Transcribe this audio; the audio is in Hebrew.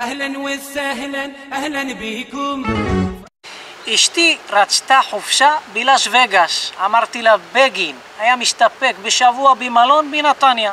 אהלן וסהלן, אהלן ביכום. אשתי רצתה חופשה בלאס וגאס. אמרתי לה, בגין היה מסתפק בשבוע במלון בנתניה.